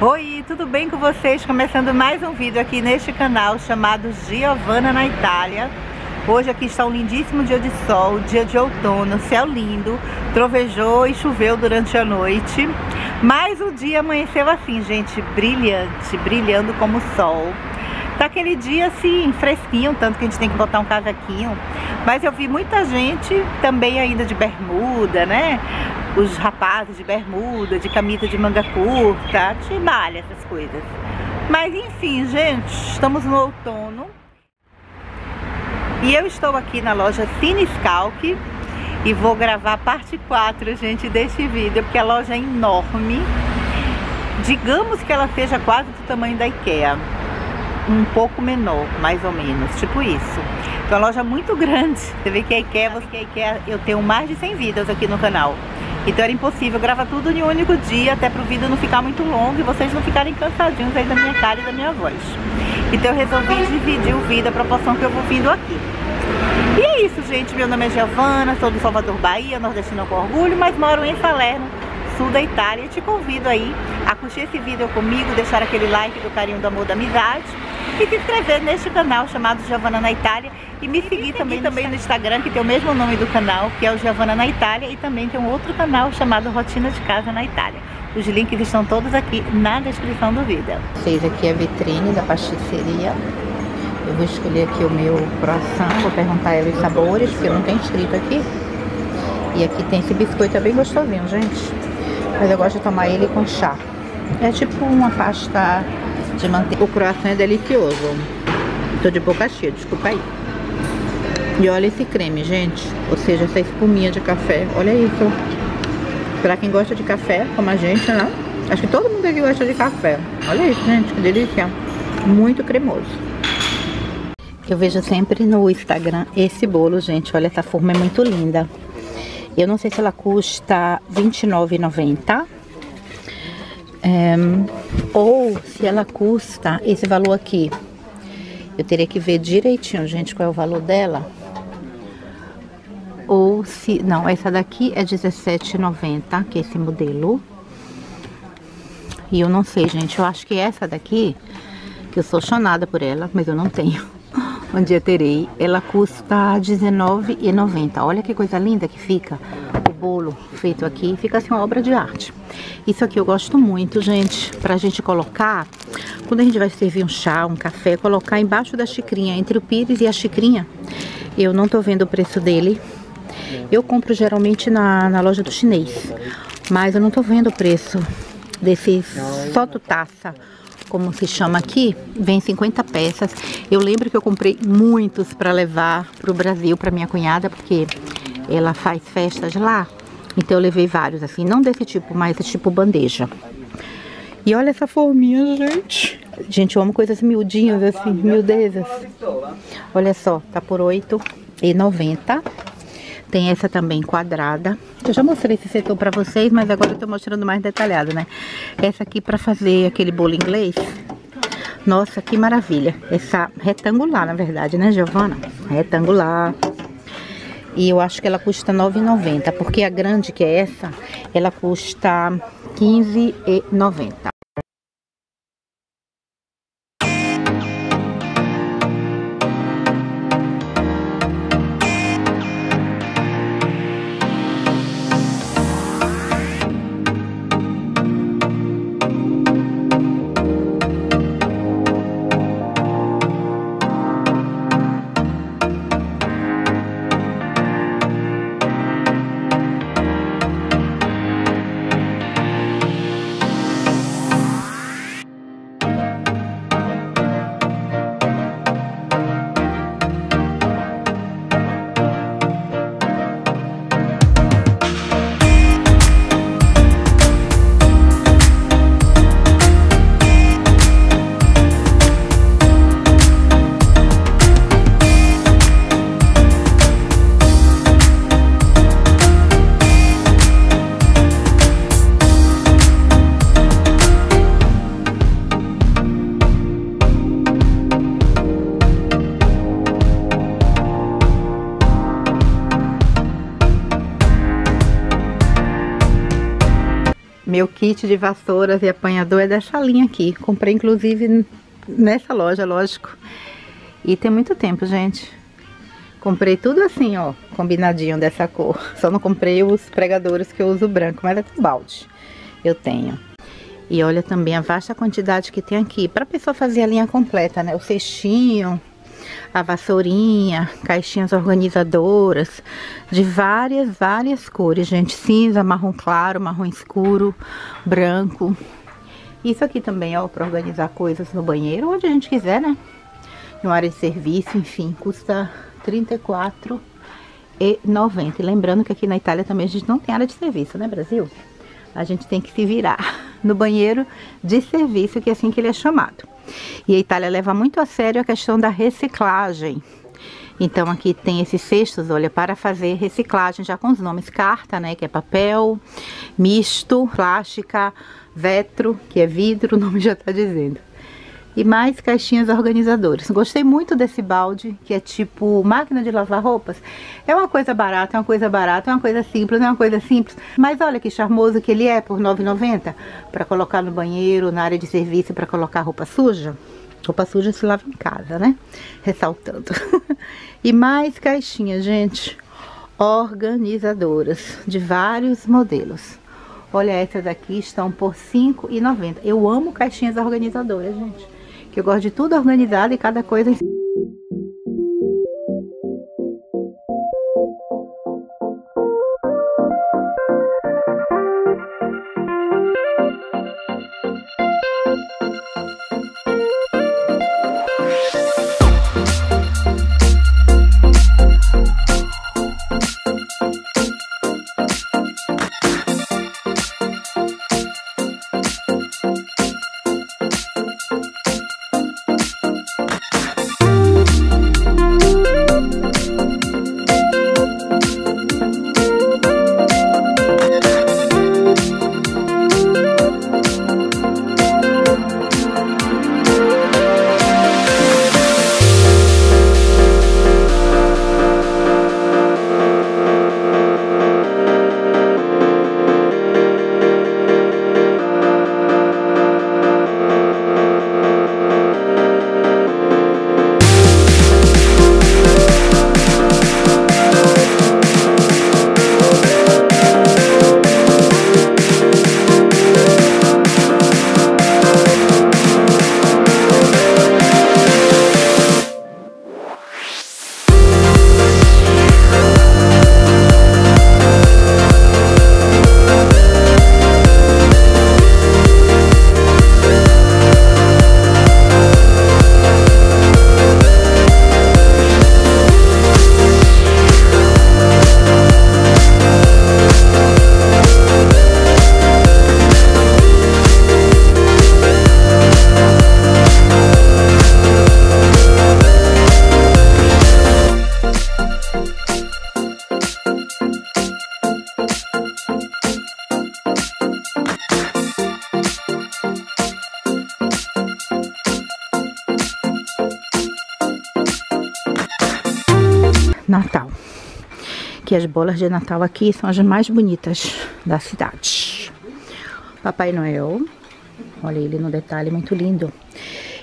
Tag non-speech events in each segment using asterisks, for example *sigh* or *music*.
Oi, tudo bem com vocês? Começando mais um vídeo aqui neste canal chamado Giovana na Itália. Hoje aqui está um lindíssimo dia de sol, dia de outono, céu lindo, trovejou e choveu durante a noite. Mas o dia amanheceu assim, gente, brilhante, brilhando como sol. Tá aquele dia assim, fresquinho, tanto que a gente tem que botar um casaquinho. Mas eu vi muita gente também ainda de bermuda, né? Os rapazes de bermuda, de camisa de manga curta, de malha, essas coisas. Mas enfim, gente, estamos no outono. E eu estou aqui na loja Cinescalc e vou gravar a parte 4, gente, deste vídeo, porque a loja é enorme. Digamos que ela seja quase do tamanho da IKEA. Um pouco menor, mais ou menos, tipo isso. Então a loja é muito grande. Você vê que a IKEA, você que a IKEA, eu tenho mais de 100 vídeos aqui no canal. Então era impossível gravar tudo em um único dia, até para o vídeo não ficar muito longo e vocês não ficarem cansadinhos aí da minha cara e da minha voz. Então eu resolvi dividir o vídeo, a proporção que eu vou vindo aqui. E é isso, gente. Meu nome é Giovana, sou do Salvador, Bahia, nordestina com orgulho, mas moro em Salerno, sul da Itália. E te convido aí a curtir esse vídeo comigo, deixar aquele like do carinho, do amor, da amizade e se inscrever neste canal chamado Giovana na Itália e me seguir também, também no Instagram, que tem o mesmo nome do canal, que é o Giovana na Itália, e também tem um outro canal chamado Rotina de Casa na Itália. Os links estão todos aqui na descrição do vídeo. Vocês aqui é a vitrine da pasticceria. Eu vou escolher aqui o meu croissant, vou perguntar ela os sabores, porque não tem escrito aqui. E aqui tem esse biscoito, é bem gostosinho, gente. Mas eu gosto de tomar ele com chá. É tipo uma pasta de. O croissant é delicioso. Tô de boca cheia, desculpa aí. E olha esse creme, gente. Ou seja, essa espuminha de café. Olha isso. Pra quem gosta de café, como a gente, né? Acho que todo mundo aqui gosta de café. Olha isso, gente. Que delícia. Muito cremoso. Eu vejo sempre no Instagram esse bolo, gente. Olha, essa forma é muito linda. Eu não sei se ela custa R$29,90 é, ou se ela custa esse valor aqui. Eu teria que ver direitinho, gente, qual é o valor dela. Ou se... Não, essa daqui é R$17,90, que é esse modelo. E eu não sei, gente. Eu acho que essa daqui, que eu sou chonada por ela, mas eu não tenho. Um dia terei. Ela custa R$19,90. Olha que coisa linda que fica bolo feito aqui, fica assim uma obra de arte. Isso aqui eu gosto muito, gente, pra gente colocar, quando a gente vai servir um chá, um café, colocar embaixo da xicrinha, entre o pires e a xicrinha. Eu não tô vendo o preço dele. Eu compro geralmente na, na loja do chinês, mas eu não tô vendo o preço desse soto taça como se chama aqui, vem 50 peças. Eu lembro que eu comprei muitos para levar para o Brasil para minha cunhada, porque ela faz festas lá. Então eu levei vários, assim, não desse tipo, mas tipo bandeja. E olha essa forminha, gente. Gente, eu amo coisas miudinhas, assim, miudezas. Olha só, tá por R$8,90. Tem essa também quadrada. Eu já mostrei esse setor pra vocês, mas agora eu tô mostrando mais detalhado, né? Essa aqui pra fazer aquele bolo inglês. Nossa, que maravilha. Essa retangular, na verdade, né, Giovana? Retangular. E eu acho que ela custa R$ 9,90, porque a grande que é essa, ela custa R$ 15,90. Kit de vassouras e apanhador é dessa linha aqui. Comprei inclusive nessa loja, lógico. E tem muito tempo, gente. Comprei tudo assim, ó, combinadinho dessa cor. *laughs* Só não comprei os pregadores que eu uso branco, mas é do balde. Eu tenho. E olha também a vasta quantidade que tem aqui. Para pessoa fazer a linha completa, né? O cestinho, a vassourinha, caixinhas organizadoras de várias, várias cores, gente. Cinza, marrom claro, marrom escuro, branco. Isso aqui também, ó, para organizar coisas no banheiro, onde a gente quiser, né? No área de serviço, enfim, custa R$ 34,90. E lembrando que aqui na Itália também a gente não tem área de serviço, né, Brasil? A gente tem que se virar *laughs* no banheiro de serviço, que é assim que ele é chamado. E a Itália leva muito a sério a questão da reciclagem. Então aqui tem esses cestos, olha, para fazer reciclagem, já com os nomes carta, né, que é papel, misto, plástica, vetro, que é vidro, *laughs* o nome já está dizendo. E mais caixinhas organizadoras. Gostei muito desse balde, que é tipo máquina de lavar roupas. É uma coisa barata, é uma coisa barata, é uma coisa simples, é uma coisa simples. Mas olha que charmoso que ele é por R$ 9,90 para colocar no banheiro, na área de serviço, para colocar roupa suja. Roupa suja se lava em casa, né? Ressaltando. *laughs* e mais caixinhas, gente, organizadoras de vários modelos. Olha, essas aqui estão por R$ 5,90. Eu amo caixinhas organizadoras, gente. Eu gosto de tudo organizado e cada coisa... Natal. Que as bolas de Natal aqui são as mais bonitas da cidade. Papai Noel. Olha ele no detalhe, muito lindo.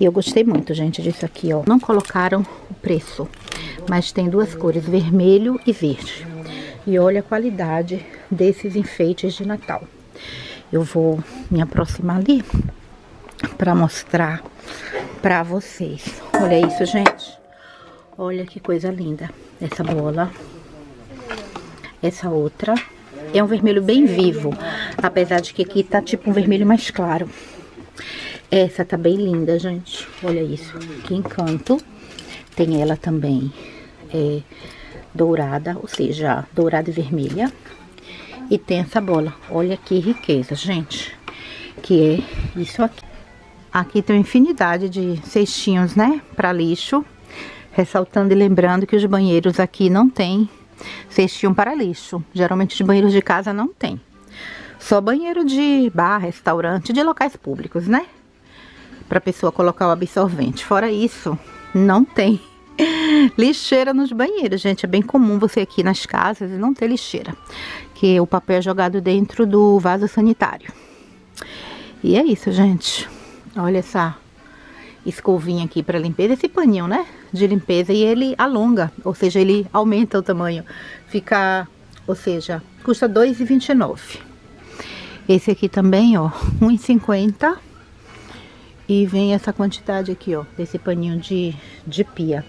E eu gostei muito, gente, disso aqui, ó. Não colocaram o preço, mas tem duas cores, vermelho e verde. E olha a qualidade desses enfeites de Natal. Eu vou me aproximar ali para mostrar para vocês. Olha isso, gente. Olha que coisa linda essa bola. Essa outra. É um vermelho bem vivo, apesar de que aqui tá tipo um vermelho mais claro. Essa tá bem linda, gente. Olha isso. Que encanto. Tem ela também é, dourada, ou seja, dourada e vermelha. E tem essa bola. Olha que riqueza, gente. Que é isso aqui. Aqui tem uma infinidade de cestinhos, né? Para lixo. Ressaltando e lembrando que os banheiros aqui não tem cestinho para lixo. Geralmente os banheiros de casa não tem. Só banheiro de bar, restaurante, de locais públicos, né? Para pessoa colocar o absorvente. Fora isso, não tem *laughs* lixeira nos banheiros, gente. É bem comum você aqui nas casas não ter lixeira. Que o papel é jogado dentro do vaso sanitário. E é isso, gente. Olha essa escovinha aqui para limpeza, esse paninho, né? De limpeza e ele alonga, ou seja, ele aumenta o tamanho. Fica, ou seja, custa R$ 2,29. Esse aqui também, ó, R$ 1,50. E vem essa quantidade aqui, ó, desse paninho de, de pia.